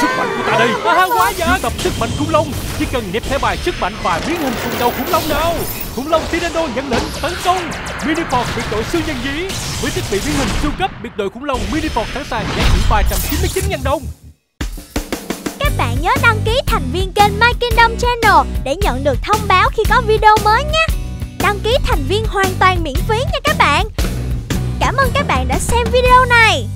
sức mạnh của ta đây. À, quá giật. Triệu tập sức mạnh khủng long. Chỉ cần nhấp thẻ bài sức mạnh và biến hình cùng đầu khủng long nào. Khủng long Tirando nhận lệnh tấn công. Minipod biệt đội siêu nhân dí. Với thiết bị biến hình siêu cấp biệt đội khủng long Minipod sẵn sàng giá chỉ 399 000 đồng. Các bạn nhớ đăng ký thành viên kênh My Kingdom Channel để nhận được thông báo khi có video mới nhé. Đăng ký thành viên hoàn toàn miễn phí nha các bạn. Cảm ơn các bạn đã xem video này.